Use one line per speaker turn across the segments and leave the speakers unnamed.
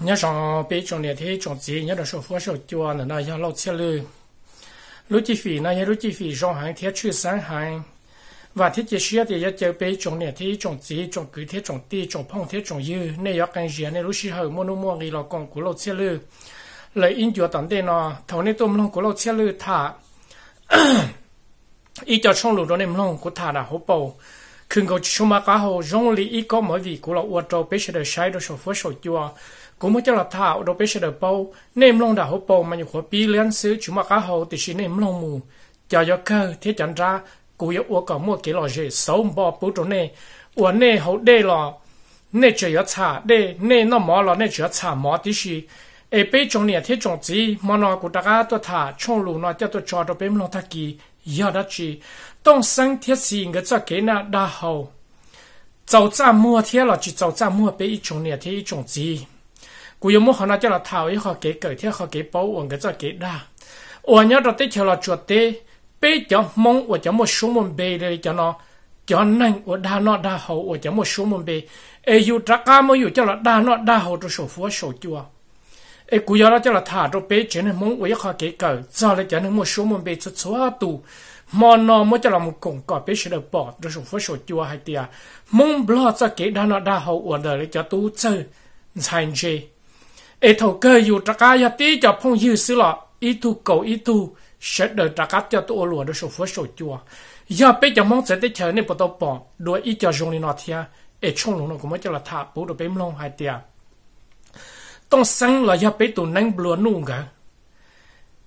nhớ rằng bị trong địa thế trong gì nhớ là số phố số chùa là nay lâu chưa lư lối chi phí này lối chi phí do hàng thiết chữ sáng hàng và thiết chế xe thì giờ chơi bị trong thì thế trong gì trong cứ thế trong ti trong phong thế trong dư nay giờ càng gì này lúc xí hậu mua mua người lo con của lâu chưa lư lời in chùa tận đây nọ, thằng này tôm long của lâu xe lư thả ý cho trong lũ đó nem long của thả là hố bầu khi người chúng mà cá hồ rong lý ý có mọi vị của lâu ở trâu bị sẽ được sai được số phố số chùa เราไปเฉยใช้เราชอบฟัวชอบจัวกูไม่จะละท่าเราไปเฉยเป้าเนมลงดาหัวเป้ามันอยู่หัวปีเลี้ยนซื้อชุมาก้าหัวติชิเนมลงมูจะยกเกอที่จันทรากูอยากอวดกับมัวเกลอเจสาวบ่ปุ๊ตรงเน่อวดเน่เขาได้หรอเน่จะยชาได้เน่น้ำหมอหรอเน่จะชาหมอติชิเอไปจงเนี่ยที่จงจีมันนอกูตะก้าตัวท่าช่องลูนอจะตัวจอตัวเป็นลงตะกี้ยอดจี đông sang thiết gì người cho cái na đa hậu dầu cha mua thiết là chỉ dầu cha mua bé ít chủng nè thế ít chủng gì cú yêu mua họ nói cho là thảo ấy họ cái cởi thiết họ cái bao uổng người cho cái đa. Ủa nhớ đó tới chờ là chuột tê bé cho mong ủa cho một số môn bê đây cho nó, cho nên ủa đa nó đa hậu ủa cho một số môn bê. Ê yêu trắc ca mới yêu cho là đa nó đa hậu cho số phú số chua ê, cú yêu đó cho là thả cho bé cho nên mong ủa họ cái cởi cho là cho nên một số môn bê cho xóa tù. Mà nó mới cho làm cùng có biết sự được bỏ rồi số phơi số chua hay tiệt mong blo cho cái đa nó đa hậu ở đời cho tu chơi thành gì ít thầu cơ yêu trắc cá ya tí cho phong yêu xứ lọ ít tu cầu ít tu sẽ đợi trắc cá cho tôi lùa được số phơi số chùa. Ya bây giờ mong sẽ tới chờ nên bắt đầu bỏ đuổi ít cho dùng đi nọ thia ít chung luôn nó cũng mới cho là thả bố được bếm long hai tia. Tông sáng là giờ bây tu nâng blo nung cả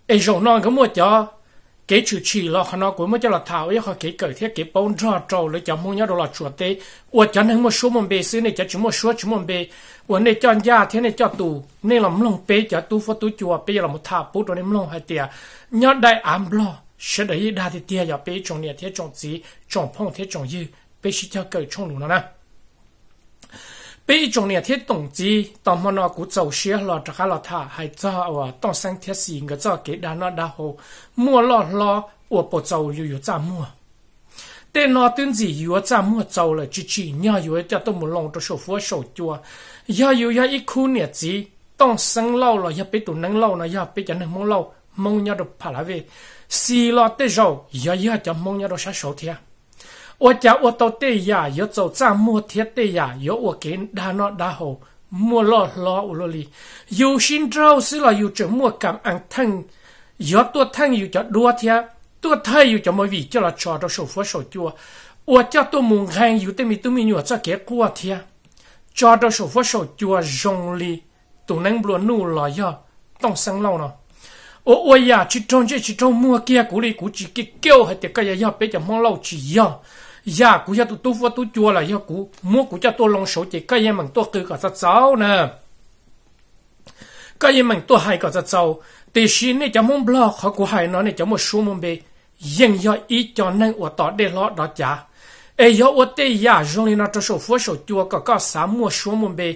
ê dùng nó cũng mua cho cái chủ trì là họ nó cũng mới cho là thảo ấy họ cái cởi thiết, cái bông cho trâu lấy cho mua nhau đồ là chuột tê. Và chẳng những một số mầm bê xứ này, cho chúng một số, chúng mầm bê và này cho nhà thế này cho tù nên là mông bê cho tu phật tu chùa bê là một thảo bút rồi mông hai tia nhớ đại ám lo, sẽ đấy đa thì tia giờ bê trồng này thế trồng gì trồng phong, thế trồng gì bây giờ cho cởi trồng luôn nó nè bây giờ này thiết tổng chí tao mà nó cũng giàu xe lo cho khá lo thà hay cho ở tao sang thiết gì người cho cái đàn nó đa hồ mua lo lo ở bộ giàu yêu yếu ra mua. Tên nó tên gì yếu ra mua giàu là chỉ chỉ nhau yếu cho tôi muốn lòng cho sổ phú sổ chua ya yếu yếu ít khu này gì tao sang lâu là yếu biết tụ năng lâu là yếu biết cho năng mong lâu mong nhau được phá lại về xì lo tới rồi yếu yếu cho mong nhau được sát sổ thiệt 我家我到对呀，有走站莫贴对呀，有我给大那大后莫落落我落里，有心招是了，有这莫感安疼，有多疼有叫多贴，多疼有叫莫为叫了找到手佛手脚，我家多蒙看有的米都米有这给过贴，找到手佛手脚容力都能不努了呀，当生老呢。我我呀，去中这去中莫给鼓励鼓起给叫还得个呀要别叫莫老只呀。 Dạ, ya cú ya tu tu phô tu chua là ya cú mua cú cho tu long số chỉ cái em mình tu cứ cả rất sao nè? Cái em mình tu hay cả rất sao thì xin này cho mong blo họ cú hay nó này cho một số mong bê. Nhưng ya ý cho nên ở tỏ để lo đó chả. Ai ya ở đây ya dùng lên nó cho số phô số chua cả cả sáu mua số mong bê.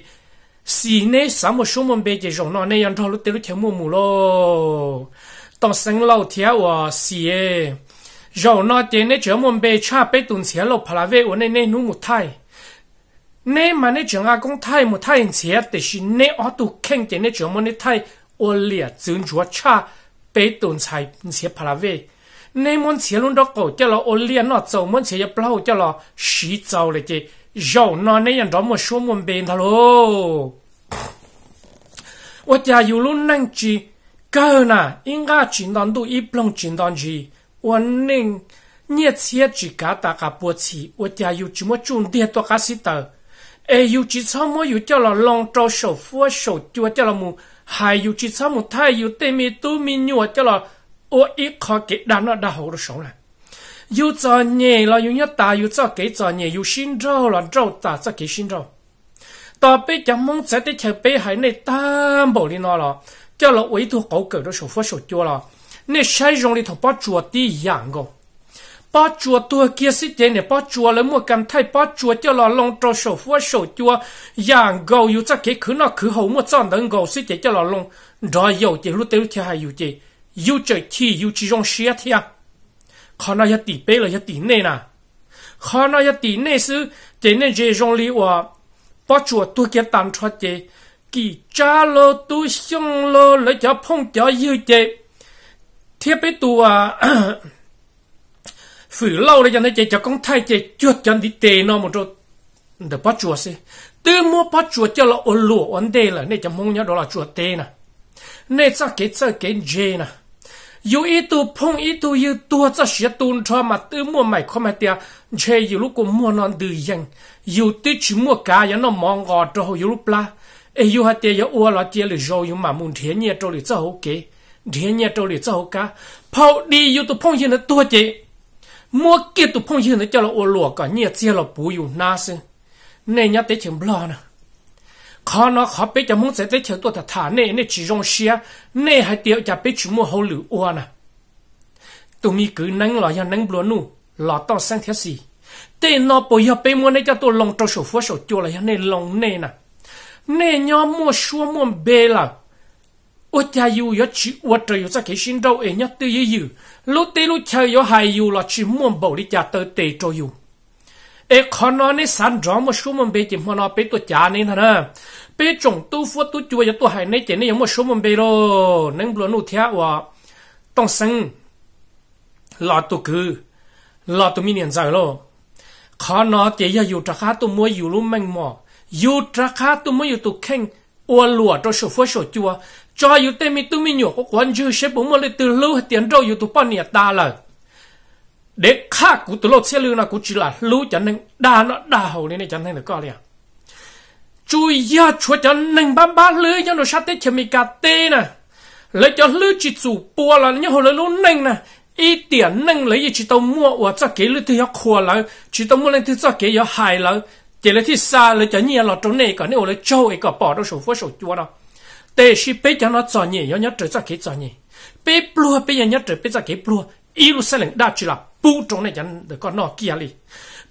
Xì nè sáu mua số mong bê chỉ dùng nó này yang thâu lúc tới lúc thiếu mua mù lô. Tao rồi nó tiền này chỗ môn bê cha bê tuần xe lộc phá về ở này này nu một thai nè mà này chỗ ngã công thai một thai xe để xin nè ở tu khen tiền này chỗ môn này thai ở liệt dưỡng chúa cha bê tuần xe xe phá về nè môn xe luôn đó cổ cho là ở liệt nó dầu môn xe ya bao cho là xí dầu lại chứ rồi nó này yang đó một số môn bê thà lô 我家有路能去，个呢应该进到都一 วันหนึ่งเนี่ยเสียจิกาตากาปวดฉีวัดยาอยู่จิมว่าจุนเดียตัวกาสิเตอร์เออยู่จิซ้อมว่าอยู่เจ้าเราลองโตสูฟัวสูจัวเจ้าเรามูหายอยู่จิซ้อมมูไทยอยู่เตมีตู้มีหนวดเจ้าเราโออีคอเกดานอดาหูรสองเลยอยู่จอเนี่ยเราอยู่เนี่ยตาอยู่เจ้าเกจอเนี่ยอยู่ชินโร่หลอนโร่ตาเจ้าเกชินโร่ต่อไปจะมองจะได้เฉยไปหายในตามบ่ลีนอหรอเจ้าเราไว้ทุกเก่าเกิดเราสูฟัวสูจัวหรอ nè sai rong li thọ bó chùa tí dạng go bó chùa tua kia sĩ tế nè bó chùa lấy mua cầm thay bó chùa cho lò lông trâu sổ phua sổ chùa yang go yu chắc cái khứ nó khứ hậu mua chọn đấng go sĩ tế cho lò lông đó dầu chế lúc tế lúc thế hay yu chế yu trời thi yu chỉ rong xía thi à khó nói yết tỷ bê là yết tỷ nè nà khó nói yết tỷ nè sư tế nè chế rong li wa bó chùa tua kia tạm cho chế kỳ cha lô tu xong lô lấy cho phong cho dư chế thiết bị tu à phử lâu đấy cho nên chế cho con thay chế chuột cho đi tê nó một chỗ để bắt chuột xí từ mua bắt chuột cho là ô lụa ổn đề là nên cho mong nhớ đó là chuột tê nè nên sao cái sao cái dê nè yêu ít tu phong ít tu yêu tua cho sẽ tuôn cho mà từ mua mày không mà tia. Chơi yêu lúc cũng mua non từ yang yêu từ chỉ mua cá ya nó mong gọt cho yêu lúc la. E yêu hạt tia yêu ua là tia lì rồi yêu mà muốn thiên nhiên cho lì cho đi phong là mua phong là na nè. Nó khó biết cho muốn sẽ tới chờ tôi thật thả nè nè chỉ rong xia. Nè hai tiêu cho biết chúng mua hậu lửa ua nè. Tụi mi cứ nâng lò ya nâng bùa nu lò to sang thế gì tên nó bồi ya bé mua nè cho tôi lòng trâu sổ phua sổ chua là ya nè lòng nè nè. Nè mua xua mua bê là ôi cha yêu ya chỉ ua trời yêu cho cái xin đâu ấy nhá tư yêu yêu lúc tê lúc chơi yo hay yêu là chỉ mua bầu đi cha tơ tê cho yêu ê khó nó nè sản rõ một số môn bê chỉ mà nó bê tôi trả nên hả bê trồng tu phu tu chùa cho tôi hay nè chỉ nè một số môn bê rồi nên buồn nụ theo và tông sinh lọ tu cứ lọ tu mi niệm dài lo khó nó chỉ là yêu trắc khá tu mua yêu luôn mạnh mò yêu trắc khá tu mua yêu tu khen ua lùa cho số phu số chùa cho yêu tên mi tu mi nhổ có quan chữ sẽ bố mua lấy từ lưu tiền đâu yêu tu bao nhiêu ta là để khác của tu lô xe lưu là cũng chỉ là lú cho nên đa nó đa hầu nên cho nên được coi liền chú ya chúa cho nên ba ba lưu cho nó sát tết cho mình cà tê nè. Lấy cho lưu chỉ chủ bùa là nhớ hồ lấy lú nên nè. Ít tiền nâng lấy chỉ tao mua và cho cái lưu thì học khua lại chỉ tao mua lên thì cho cái học hài lại chỉ lấy thì xa, lấy cho nhiều là trong này, còn nếu lấy châu ấy có bỏ đâu sổ phố sổ chua đâu tê chỉ bé cho nó cho nhỉ, nhớ trời cho cái cho nhỉ. Bé plua bé nhớ trời bé cho cái plua. Ilu lệnh đa chỉ là bu trong này chẳng được con nọ kia li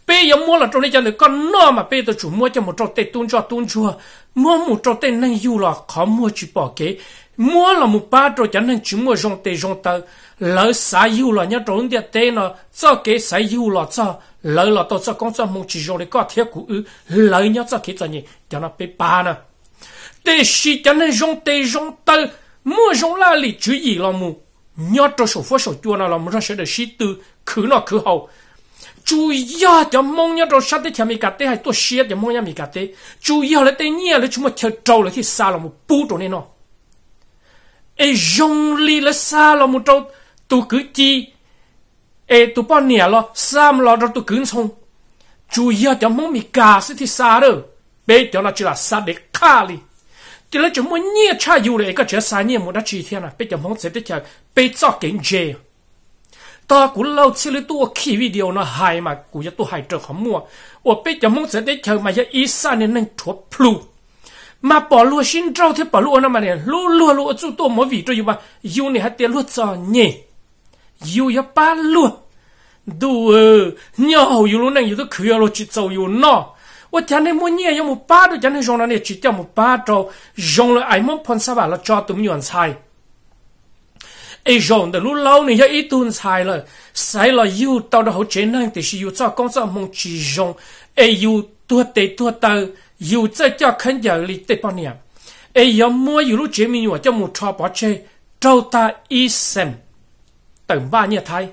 bây giờ mua là trong này chẳng được con nọ mà bây giờ chủ mua cho một trâu tê tuôn cho tuôn chua. Mua một trâu tê năng yêu là khó mua chỉ bỏ kế. Mua là một ba trâu chẳng năng chỉ mua rong tê rong tơ. Lỡ xả yêu là nhớ trâu địa tê nó, cho kế xả yêu là cho. Lỡ là tôi cho con cho một chỉ rong để có thiết của ư. Lỡ nhớ cho kế cho nhỉ, cho nó bị ba nè tê xí chẳng năng rong tê, rong tơ. Mua rong la lì chữ gì là mua nhớ cho sổ phố sổ chua nào làm ra sẽ được sĩ tư, khứ nó khứ hậu. Chú ý cho mong nhớ cho sát tê chả mình cả tê hay tôi xia cho mong nhớ mình cả tê? Chú ý là tê nhớ là chúng mà chờ trâu là khi xa là một bù trâu này nó ê dòng lì là xa là một trâu tôi cứ chi. Ê tôi bao nhiêu lo xa mà lo rồi tôi cứ xong. Chú ý cho mong mình cả sẽ thì xa rồi bây giờ nó chỉ là xa để khá đi cái là chúng muốn nhẹ cha yêu lại cái chế sai nhẹ một đã chỉ thiên à. Bây giờ mong sẽ tiếp theo bây giờ cảnh chế ta cũng lâu chỉ là tôi khi video nó hay mà cũng giờ tôi hay trở không mua. Và bây giờ mong sẽ tiếp theo mà giờ ít sa nên nên thua plu. Mà bỏ lúa xin trâu thì bỏ lúa nó mà này lúa lúa lúa chú tôi mỗi vị tôi yêu mà. Yêu này hạt tiền lúa cho nhẹ yêu ya ba lúa đủ nhau yêu lúa này yêu tôi khuya lúa chỉ cho yêu nó. 我讲的么年有么八都讲的用了呢，只叫么八招，用了爱么碰啥吧了，抓都没人猜。ไอ้รองแต่รู้เล่าเนี่ยยังอีตุนชายเลยใส่ละยูตอนเขาเจนังแต่是ยูจ้า公จ้ามงจีจงไอ้ยูตัวเตตัวเตยูจะ叫肯家里对吧เนี่ยไอ้ยังมัวอยู่รู้เจมีอยู่จะมุทอปอเชเจ้าตาอีเซนเติมบ้านเนี่ยไทย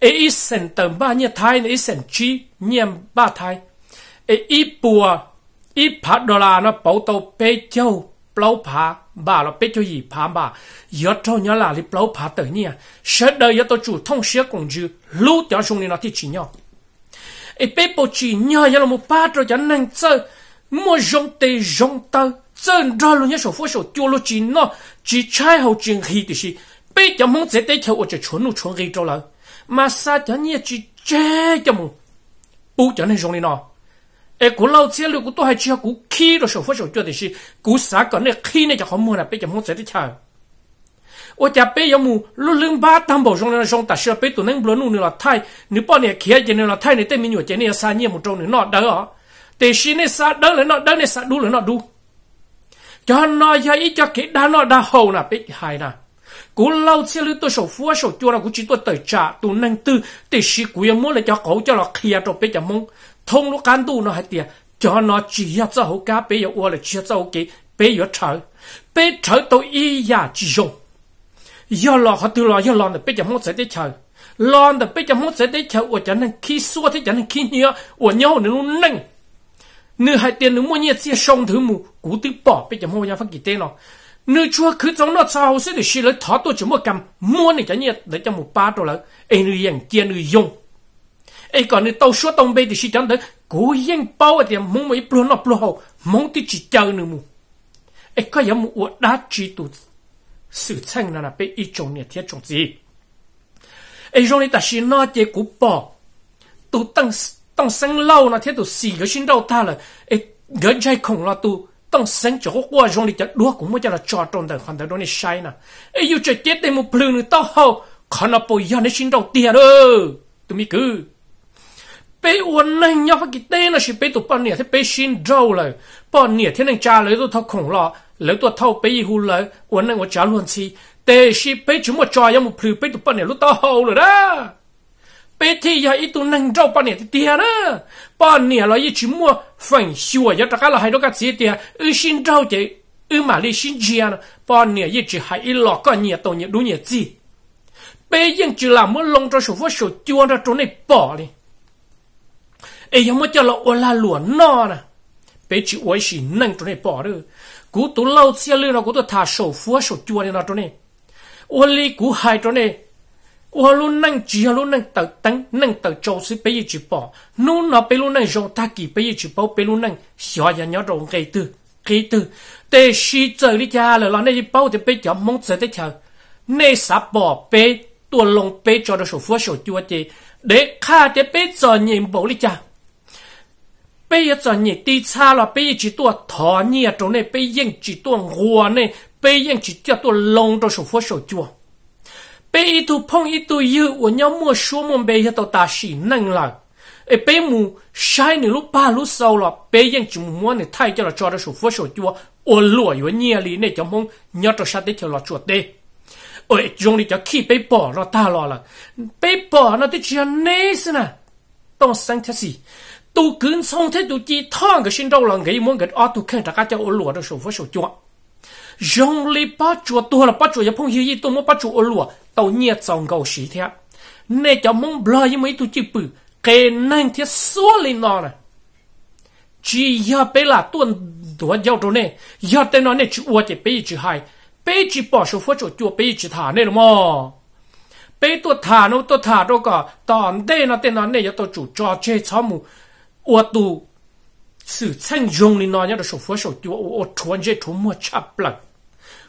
ไอ้อีเซนเติมบ้านเนี่ยไทยไอ้เซนจีเนี่ยบ้านไทย ê ít bùa ít phát đô la nó bảo tàu bê châu bao phá bà là bê châu gì phá bà giờ cho nhớ là li bao phá tới nhỉ sẽ đời giờ tôi chủ thông xe công dư lú cho sung đi nó thì chỉ nhau e ê bê bộ chỉ nhau giờ là một ba rồi cho nên chơi mua rong tê, rong tơ. Chân ra luôn nhớ số phố số tiêu lo chỉ nó. Chỉ trái hậu chuyện hi thì gì bê cho mong sẽ tới theo ở chỗ chuẩn nó chuẩn gây cho là mà sao cho nhớ chỉ chế cho mù. Bố cho nên rong đi nó. 哎，古老车了，古都还只要古 key 的手扶手做的是古啥个那 key 那叫好么呢？被叫么在的抢。我家被要么路零八担保上那上，但是被都能不弄你了太，你把你开进来了太，你对面有见你三年么中你那得啊？但是你啥得了那得你啥đủ了那đủ。cho nó ya ít cho cái đa nó đa hậu nè bị hại nè cú lâu xe lưu tôi sầu phua sầu chua là cú chỉ tôi tới trả tu năng tư để sĩ cú yang mua lại cho cậu cho là kia cho bị cho mong thông lúc cán tu nó hay tiền cho nó chỉ cho hậu cá bây giờ qua là chỉ cho cái bây giờ trở bây trở tôi y ya chỉ dùng do lo họ tự lo do lo là bây giờ muốn sẽ để chờ lo là bây giờ muốn sẽ để chờ của chẳng nên khi xua thế chẳng nên khi nhớ của nhau nữa luôn nâng nữ hai tiền nữ mua nhiệt chia sông thứ mù cú tự bỏ bây giờ mua nhà phát kỳ tên nó nữ chua cứ giống nó sao sẽ được xí lấy thọ tôi chỉ mua cầm mua này chẳng nhiệt để cho một ba đô lại em nữ yên kia nữ dùng ai còn nữ tàu số tông bê thì chỉ chẳng được cố yên bao ở tiền mấy plu nó plu hậu. Mong tí chỉ chờ nữ mù. Có một đá chỉ tụ sự thanh là bị ít trồng nhiệt thiết trồng gì? Ấy rồi ta xí nó chỉ cú bỏ tụ tăng tăng sinh lâu nó thiết tụ xì cái xin đâu ta là. Gần chạy không là tụ tăng sinh cho qua rồi thì đua cũng mới cho là cho trong đời hoàn đời này sai nè. Ai yêu chạy chết để một plu nữa tao hậu. Còn là mi bé uốn này nhau phải cái tên là chỉ bé tụ bao nhiêu thế bé xin đâu rồi bao nhiêu thế nên cha lấy tôi thâu khổng lọ lấy tôi thâu bé hù lấy uốn này của cha luôn chi để chỉ bé chúng một trò một plu bé tụ bao nhiêu lúc tao hầu rồi đó bé thì giờ ít tụ nâng đâu bao nhiêu thì tiền đó bao nhiêu là ít chỉ mua phần xua giờ tất cả là hai đứa cái gì tiền ư xin đâu chứ ư mà đi xin gì à bao nhiêu ít chỉ hai ít lọ có nhiều tổ nhiều đủ nhiều gì bé yên chỉ làm muốn lông cho số phút số chua ra chỗ này bỏ đi เอยมจะเราอลาหลวนนอนะเปจิไว้สินั่งตรงนี้ปอเด้กูตัวเล่าเสียเลยเรากูตัวทาโชฟัวโชจัวเนี่ยนตรงนี้วันลีกูหายตรงนี้ว่าลุนั่งจีฮัลุนั่งตัดตั้งนั่งตัดโจสิไปยี่จีปอนู่นน่ะไปลุนั่งจงทากีไปยี่จีปอไปลุนั่งเสียยันยอดรงไกตื้อไกตื้อแต่สีเจอริจ้าเลยเราเนี่ยปอจะไปจับมงเสด็จเถอะในสับปอไปตัวลงไปจอดโชฟัวโชจันเจเด็กข้าจะไปจอดยิงปอกริจ้า bây giờ nhỉ đi xa là bây giờ chỉ tua thọ nhỉ chỗ này bây giờ chỉ tua hoa này bây giờ chỉ cho tua lông cho số phố số chua bây giờ tu phong ít tu yêu của nhau mua số mua bây giờ tao ta xỉ năng lại ấy bây mù sai nửa lúc ba lúc sau là bây giờ chỉ mua này thay cho là cho nó số phố số chua ở lúa yếu nhỉ lý này cho mong nhớ cho sát để cho là chuột đây ở trong này cho khi bây bỏ nó ta lo là bây bỏ nó thì chỉ là nấy nè tông sang thế gì tu cứng xong thế tu chi thong cái xin đâu là nghĩ muốn cái ở tu khen tất cả cho ô lúa đó sổ phơi sổ chuột rong li bắt chuột tu là bắt chuột ya phong hiu yi tu muốn bắt chuột ô lúa tàu nhiệt dòng cầu xí thế nè cho mong bla yi mấy tu chi bự cái năng thiết số lên nó này, chỉ ya bé là tuần tuần giao đồ nè ya tên nó nè chỉ uo chỉ bé chỉ hai bé chỉ bỏ số phơi sổ chuột bé chỉ thả nè mà bé tu thả nó tu thả đâu cả tòn đây nó tên nó nè ya tu chủ cho chơi chó mù. 我都是曾用的那样的手扶手，就我我突然间涂抹插不了。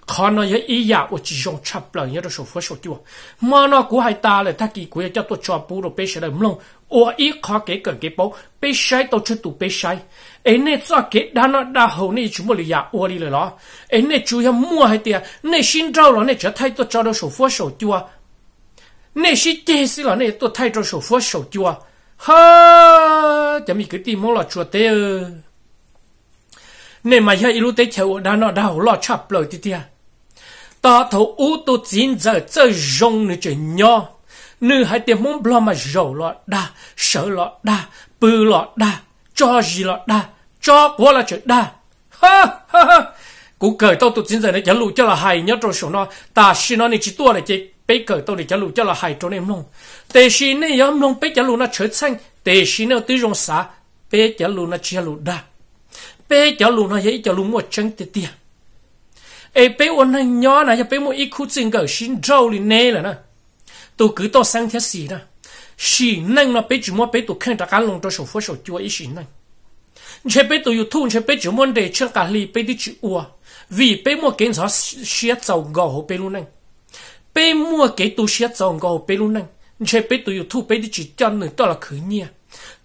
看那也一样，我只用插不了，也的手扶手就，嘛那股还大了，他给股也叫做抓不了，被谁来弄？我一看给个给包，被晒到出度被晒，哎，那抓给他那那后那全部里呀窝里了咯，哎，那主要摸还的，那新招了，那这太多招到手扶手就啊，那些电视了，那多太多手扶手就啊。 Ha chả mi cứ tìm mong là chùa tê nên mà giờ ilu tê chèo đã nó đã lo chập lời tê tê ta thấu u tu chín giờ chơi rong nữa chơi nhò. nữ hai tiệm mong blo mà rầu lo đa sợ lo đa bự lo đa, cho gì lo đa, cho quá là chơi đa. Ha ha ha cú cởi tao tu chín giờ này chả lù cho là hay nhớ rồi sổ nó. Ta xin nó này chỉ tua này chỉ bây cởi tao này chả lù cho là hay chỗ em nông tề xí này yếm nông bây cho lũ nó trở thành tề xí nó tư rong xá bây cho lũ nó chia lũ đa. Bây cho lũ nó yếm cho lũ mua chân tiền tiền ê bây ôn này nhỏ này bây mua ít khu chân cởi xin trâu đi nè là nè tôi cứ to sang thế gì nè xí năng nó bây chỉ mua bây tôi khen ta cá lông cho số phố số chua ít xí năng chế bây tôi youtube chế bây chỉ muốn để chân cả lì bây đi chịu ua. Vì bây mua kiến gió xía giàu gò bây luôn năng bé mua cái tu sét trong cái bé luôn nè chế bé tụi thu bé đi chỉ cho người đó là khử nhia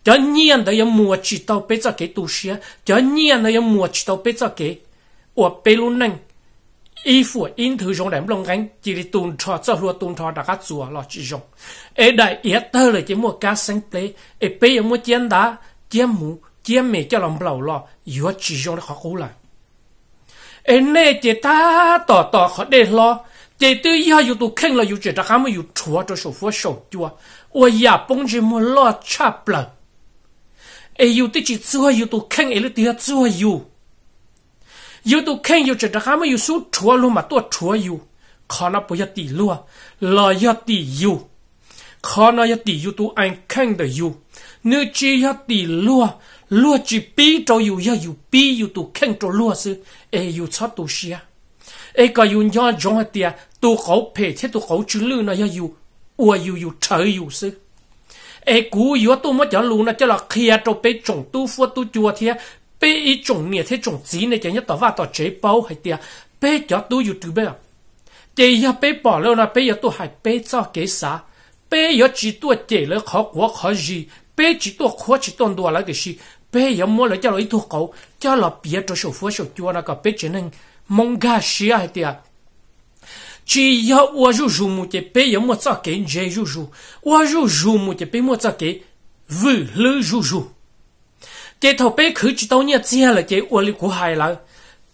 cho nhiên đó em mua chỉ tao bé cho cái tu sửa cho nhiên đó em mua chỉ tao bé cho cái ở bé luôn nâng ý phụ in thứ giống đám lông gánh chỉ đi tuôn trò cho lúa tuôn trò đã cắt rùa lo chỉ giống ở đại ý tơ là chỉ mua cá xanh bé ở bé em mua chén đá chén mũ chén mè cho lòng bầu lo yếu chỉ giống nó khó cú lại ở e nè chỉ ta tỏ tỏ khó để lo tê tê ya yu tu khen la yu che ta kham yu chua cho shu fu shou tua o ya pong ji mo lo cha pla e yu ti chi chua yu tu khen e le ti chua yu yu tu khen yu che ta kham yu su chua lu ma to chua yu khó nó bây giờ tỷ lúa lo giờ tỷ yêu khó nó giờ tỷ yêu tu anh khen đời yêu nếu chỉ giờ tỷ lúa lúa chỉ bi cho yêu giờ yêu bi yêu tu khen cho lúa sư ai yêu cho tu xia ê cái yêu nhớ trong tiệt tu khẩu phê thế tu khẩu chữ lưu nó yêu yêu ua yêu yêu trời yêu sư. Ai cú yêu tu mất cho luôn nó cho là kia cho bé trồng tu phu tu chùa thiệt bé ý trồng nè thế trồng gì này chỉ nhất tao vào tao chế bao hay tiệt bé cho tu yêu tu bé để ya bé bỏ lâu là bé ya tu hay bé cho cái 啥 bé ya chỉ tu để 了 khó quá khó gì. Bé chỉ tu khó chỉ tu đồ là cái gì? Bé ya mua lại cho là ít tu cậu cho là bia cho số phu số chùa nó có bé chỉ nên mongaxia tia chi ya o juju mu te pe ya mo tsa ke nje juju. O juju mu te pe mo tsa ke vu le juju. Te to pe khu chi to nia zia le ke o li ku hai la.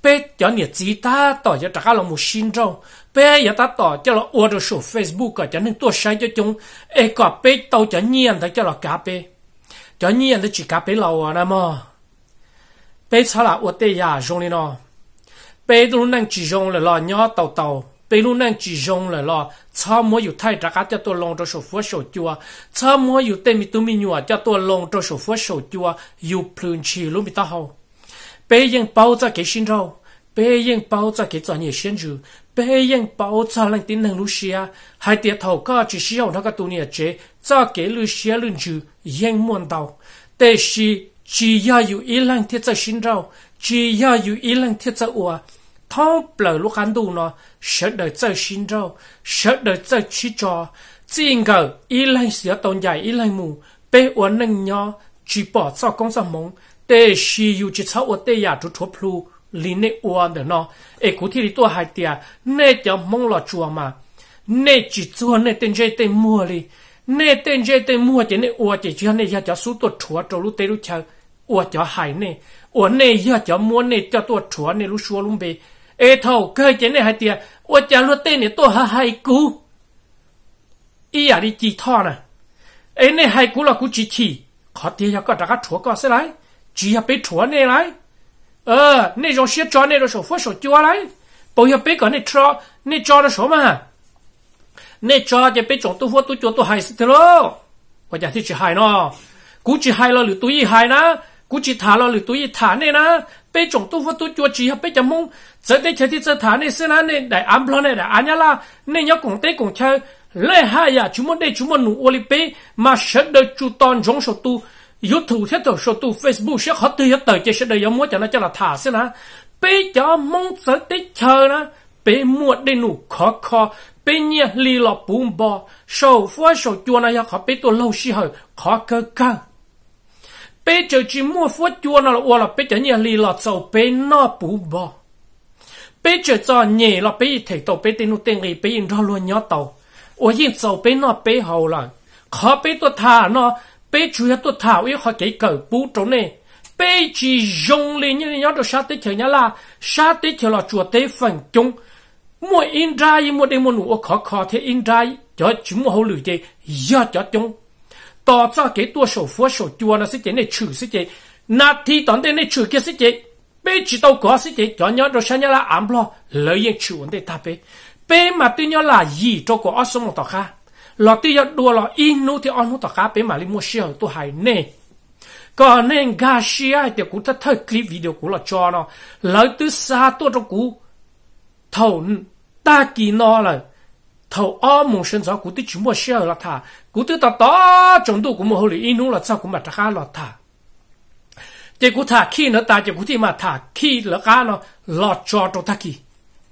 Pe ya nia zi ta to ya ta ka lo mu shin zhao. Pe ya ta to cho lo o ju facebook ka cha ning to shai cho chung. E ka pe to cha nian ta cho lo ka pe. Cho nian ta chi ka pe lo na mo. Pe cha la o te ya jong li no. rong đi nó bé luôn đang chỉ rong là lo nhớ tàu tàu bây lúc năng chỉ dùng là lo cha mua yêu thay trả cho tôi lòng cho số phước số chua cha mua yêu tên mi tu mi nhua cho tôi lòng cho số phước số chua yêu plun chi lúc mi ta hậu bây giờ bao ra cái xin rau bây giờ bao ra cái doanh nghiệp xin rù bây giờ bao ra lần tin năng Lucia hai tiệt thầu có chỉ sử dụng nó cái tu nghiệp chế cho cái Lucia lần rù yên muôn đầuแต่是只要有一辆铁在心中，只要有一辆铁在我。 Thao bờ lúc ăn đủ nó sợ đời chơi xin rau sợ đời chơi chi cho chỉ ngờ y lên sửa tồn dài y lên mù bê uốn nâng nhỏ chỉ bỏ cho công sản mong để xì yu chỉ cháu ở tê ya chú thuốc lu lý nệ uốn được nó ê cụ thì tôi hai tia nè cho mong lọ chùa mà nè chỉ chùa nè tên dây tên mua đi nè tên dây tên mua chỉ nè uốn chỉ cho nè ya cho số tôi chùa cho lúc tê lúc chờ uốn cho hai nè uốn nè ya cho mua nè cho tôi chùa nè lúc xua lúc bê ê thầu cơ chế này hai tiệt, ô cha luôn tên này tôi hai cú. Ý à đi chỉ thọ nè. Ê này hai cú là cú chỉ chỉ. Khó tia cho có đã chúa có sẽ lại chỉ là bé chúa này lại ờ này trong xe cho này rồi số phước số chúa lại bây giờ bé cái này cho này cho nó số mà. Này cho thì bé chọn tu phước tu chúa tu hai sự thế lo và giả thì chỉ hai nó. Cú chỉ hai cú chỉ thả lo lử tu thả này na bé chọn tu phước tu chúa chỉ bé chấm mong giờ đây chơi thì giờ thả này anh này đại am lo này đại anh là này nhớ cùng tết cùng chơi lấy hai à chúng mình đây chúng mình nụ oli mà sẽ được chú toàn trong số tu. YouTube thiết tổ số tu, Facebook sẽ khó tiêu tới chơi sẽ được giống muốn cho nó cho là thả bé cho mong giờ tết chơi na bé mua đây nụ khó khó bé nhẹ lì lọ bùm bò sầu phua sầu chua này khó bé tôi lâu xí hơi khó cơ cơ bé giờ chỉ mua phốt chua nó là ô là bé giờ nhà lì là sầu bé nó bù bò. Bé giờ cho nhẹ là bé thể tàu bé tên tên gì bé in ra luôn nhớ tàu. Ở yên sầu bé nó bé hậu là, khó bé tôi thả nó bé chủ tôi thả ấy họ cái cờ bù chỗ này bé chỉ dùng lên như nhớ được sát tới chờ nhá là, sát tới chờ là chùa tế phần chung. Mua in ra một mua đây mua nụ khó khó thế in ra cho chúng mua hậu lử gì giờ cho tỏ cho cái tua sổ phua sổ chùa nó sẽ chế này trừ sẽ chế nát thì tận đây này trừ kia sẽ chế bé chỉ tàu có sĩ chế cho nhau rồi sang nhau là ám lo. Lợi yên chịu vấn đề ta bé bé mà tuy nhau là gì cho có ở sống một tao lo tuy nhau đua lo in nu thì on nu tao khác mà đi mua siêu tôi hay nè. Còn nên gà thì cũng ta thấy clip video của là cho nó. Lợi từ xa tôi cho cú. Thầu ta kỳ nó là thầu ở một sinh giáo của tí chúng mua siêu là thà cú tư ta to trong tu cũng một hồi inu là sao cũng mặt khá lọt thả. Chỉ cú thả khi nó ta chỉ cú thì mà thả khi là cá nó lọt cho trong thả khi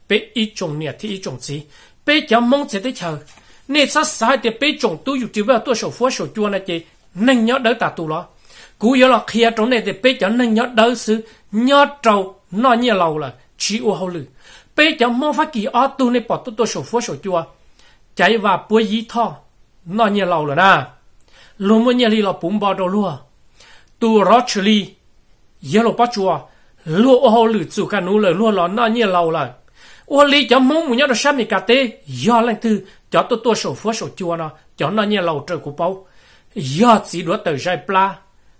bé ít trồng nè, thì ít trồng gì bé cháu mong sẽ thấy chờ. Nên sa sai thì bé trồng tu dù tiêu bao tu sầu phua sầu chua này chỉ nâng nhớ đỡ ta tu lo. Cú yếu là kia trong này thì bé cháu nâng nhớ đỡ sự nhớ trâu, nó như lâu là chỉ ô hậu lử. Bé cháu mong phát kỳ ở tu này bỏ tu tu sầu phua sầu chua. Chạy vào bùi y thọ nó như lâu rồi na. Luôn mới nhẹ li là bún bò đồ luôn tu rót xử li giờ lo bắt chua, lúa ô hô lử chủ cả nụ lời lúa là nó nhẹ lâu rồi. Ô li cho mông muốn nhớ được sao mình cả tê. Giờ lên từ cho tôi tôi sổ phước sổ chua nó cho nó nhẹ lâu trời của bao giờ chỉ đuổi tới giải pla.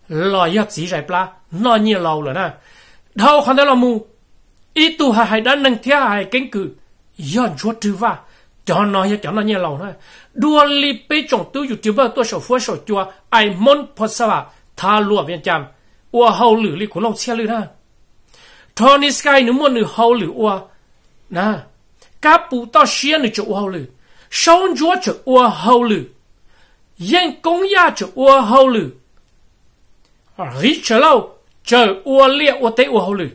Lò giờ chỉ giải pla. Nó nhẹ lâu rồi na, đâu không thấy là mù. Ít tu hai hai đã nâng theo hai cánh cử. Giờ chúa trừ vào cho nó ya cho nó nhẹ lâu thôi đua li bê trồng tu youtuber tôi sổ phua sổ chua. Ai muốn phật sao tha lùa viên chăm. Ua hầu lử li của lâu xe lử ha Tony Sky nếu muốn nữ hầu lử ua. Nè cá bù tao xia nữ chỗ hầu lử. Sông chúa chỗ ua hầu lử. Yên công ya chỗ ua hầu lử. Rít chờ lâu chờ ua lia ua tế ua hầu lử.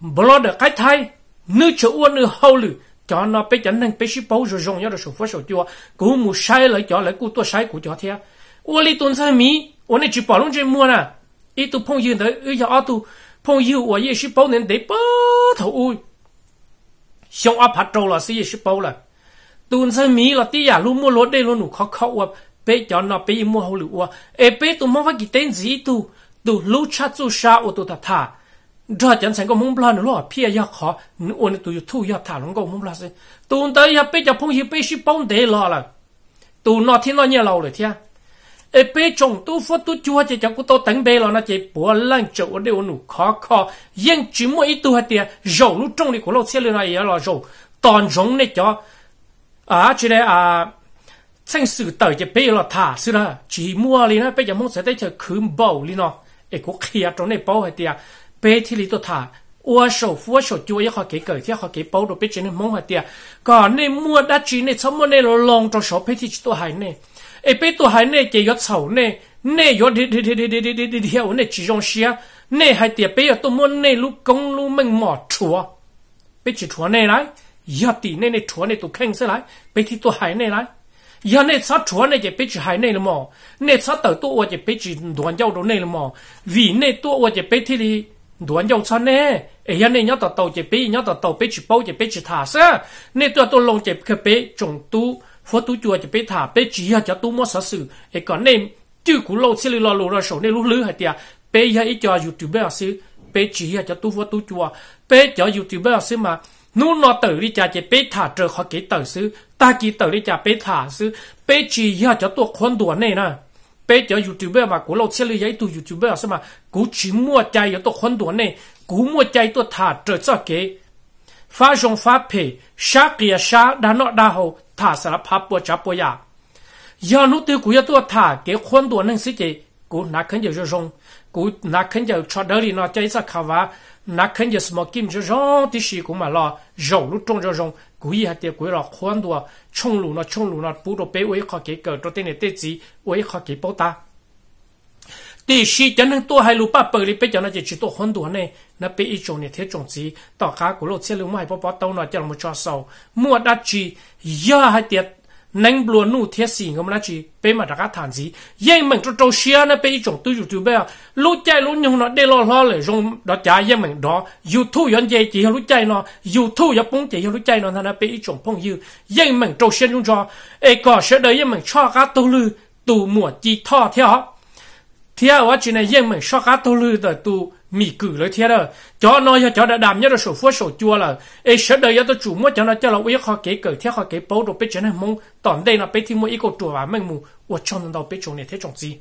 Blo được cái thay nữ chỗ ua nữ hầu lử cho nó bé chẳng nên bé giờ bao rồi dùng nhớ được số phút số tiêu, cú mu sai lại cho lại cú tua sai cú cho thế ô li tuần sai mi ô này chỉ bảo luôn trên mua nè. Ít tu phong yêu đấy ít giờ tu phong yêu ô ye ship bao nên để bơ thầu ui. Xong áp hạt trâu là sẽ ship bao là. Tuần sai mi là tí giả luôn mua lót đây luôn nụ khó khó ô bé cho nó bé mua hậu lử ua. Ê bé tu mua phải cái tên gì tu. Tu lúc chat tu sa ua tu ta thà đó chẳng thành có mông bla nữa lo phía ya khó. Ôn tụi thu ya thả lòng có mông bla xin tụi ta ya bây giờ phong hi bây giờ bông để lo là. Tụi nó thiên nó nhẹ lâu rồi thia. Ê bây chồng tu phốt tu chua chỉ chẳng có tao tấn bê lo nó chỉ bỏ lăng chỗ để ôn khó khó. Yên chỉ mỗi ít tu hết tiệt, rồi lúc trong đi của lâu xe lên này là rồi, toàn chúng này cho. À, à chỉ là à chân sự tới chỉ bây lo thả sự là chỉ mua đi nó bây giờ mông sẽ tới chờ khứ bầu đi nó ê có kia trong này bao hết tiệt bé thì lý tôi thả, ua sổ phua sổ chua yêu họ cái cởi thì họ cái bao đồ bé trên mong hạt tiệt còn nên mua đã chỉ nên xong mua nên lo long cho sổ bé thì tôi hay nè ê bé tôi hay nè chỉ yết sầu nè nè yết đi đi đi đi đi đi đi đi theo nè chỉ dùng xia. Nè hay tiệt bé tôi mua nè lúc công lúc mình mỏ chua bé chỉ chua nè lại yết tỷ nè nè chua nè tôi khen sẽ lại bé thì tôi hay nè lại giờ này sát chúa này chỉ biết chỉ hai này là mò. Này sát tờ tôi chỉ biết chỉ đoàn giao đồ này là mò. Vì này tôi chỉ biết thì đuổi dòng sân nè ấy anh nhớ tàu tàu chế bê nhớ tàu tàu bê bao chế bê chỉ thả sa nè tôi tôi lồng chế cái bê trồng tu phố tu chùa chế bê thả bê chỉ hả cho tu mua sở sự ấy còn nè chứ cũng lâu xí lo lù ra sổ nè lú lứ hả tiệt bê hả ít cho youtube hả xí bê chỉ hả cho tu phố tu chùa bê cho youtube hả xí mà nu nó tự đi cha chế bê thả trở khỏi cái tự xứ ta chỉ tự đi cha bê thả xứ bê chỉ hả cho tôi khoan đuổi nè nè bây giờ youtuber mà cú lâu xe lưu giấy tu youtuber sao mà cú chỉ mua chạy ở tổ huấn đồ này cú mua chạy tổ thả trở cho cái phá rong phá phê sát kia sát đã nọ đa hồ thả sẽ là phá bùa chả bùa ya giờ nút tiêu cú ya tổ thả cái huấn đồ này xí cái cú nãy khẩn giờ rong cú nãy khẩn giờ cho đỡ đi nó chạy ra khá 那肯定是嘛？金子上的施工嘛，咯，肉 jorjon ti 过了很多。冲路那冲路 jaulu tun jorjon 他给报答。第 te kuiya ro khandua chunglu na chunglu na puro be wey kakekka nâng luôn nụ thiết sĩ ngâm là chỉ bé mà đã thản gì yên mình cho trâu xia nó bé chồng tôi youtube bé lúc chạy lúc nhung nó để lo lo lại dùng đó trả yên mình đó youtube yên dây chỉ lúc chạy nó youtube yên bông chỉ lúc chạy nó nó bé chồng phong yêu yên mình trâu xia nhung cho. Ê có sẽ đợi yên mình cho cá tu lư tu mùa chi thọ theo theo quá chỉ này yên mình cho cá tu lư 的 tu mì cử lời thiệt rồi cho nó cho đã đàm nhớ rồi sổ phua sổ chua là, ê sợ đời cho tôi chủ mua cho nó, cho là uy khó kế cởi thiệt khó kế bố đồ bê chân này mong tỏn đây là bê thì mua ít cổ chùa và mình mù. Uất trong đầu bê chồng này, thế chồng gì?